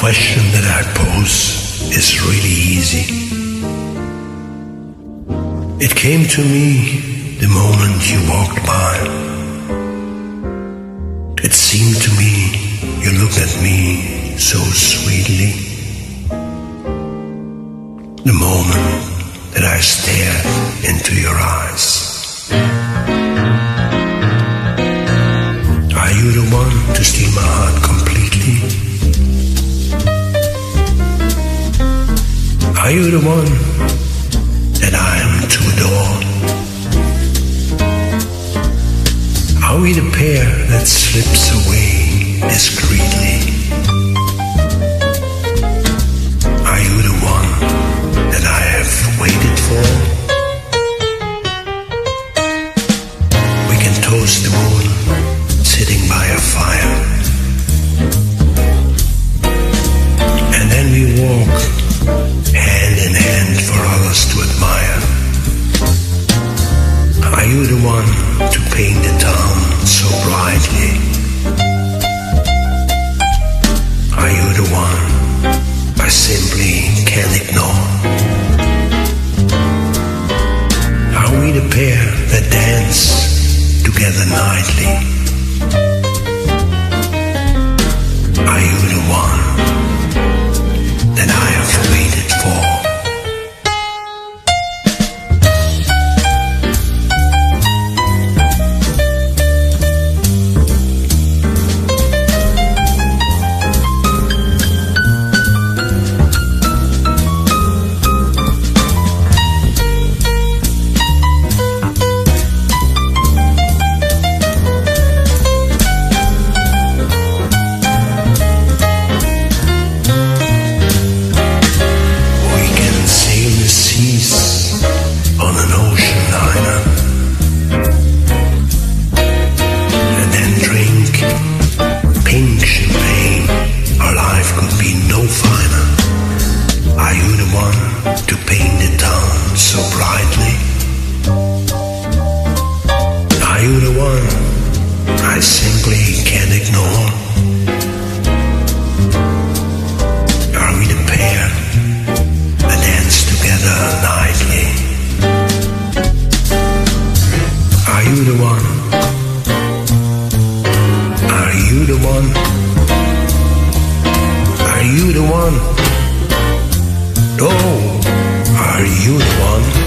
question that I pose is really easy. It came to me the moment you walked by. It seemed to me you looked at me so sweetly. The moment that I stared into your eyes. Are you the one to steal my heart Are you the one that I am to adore? Are we the pair that slips away discreetly? Brightly? Are you the one I simply can't ignore? Are we the pair that dance together nightly? Are you the one One to paint the town so brightly? Are you the one I simply can't ignore? Are we the pair? and dance together nightly. Are you the one? Are you the one? Are you the one? Are you the one?